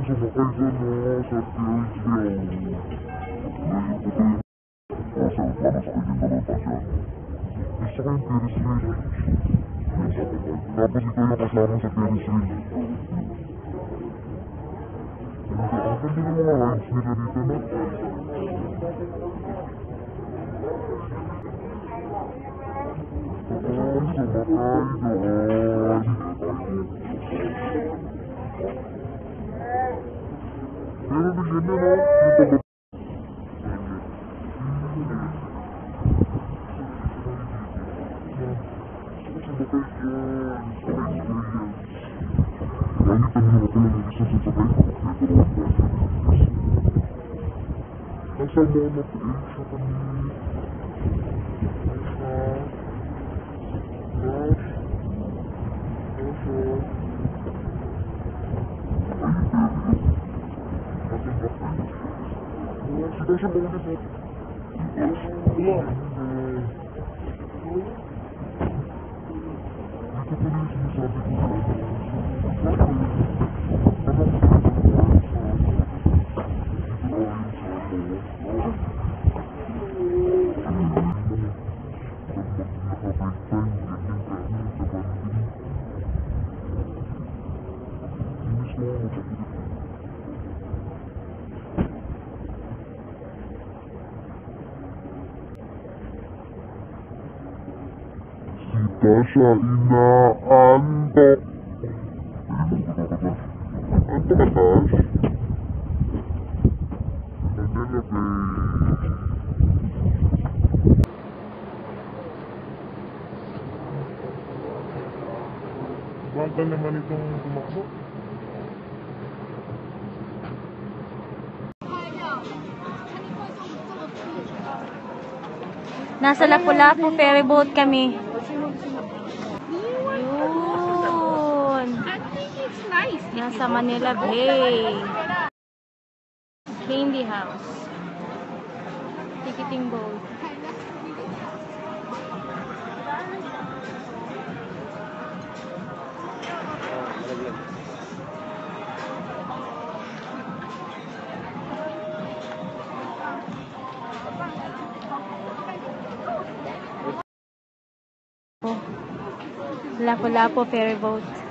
se focaliza no satélite o, o sea, planos cayendo la estación. Esto va a interesar. No, pues si todavía pasamos a interesar. Thank you. திரும்பி என்னன்னா இந்த Essa mão não preenche pra mim. satu sebelum itu iya Thank you. Ito pala yung sinasabi ko sa Si Tasha inaantok. Antok ka, Tash? Manila Bay. Baka naman itong tumakbo. Nasa Lapu-Lapu ferry boat kami. Nasa Manila Bay. Candy House. Ticketing boat. Lapu-Lapu ferry boat.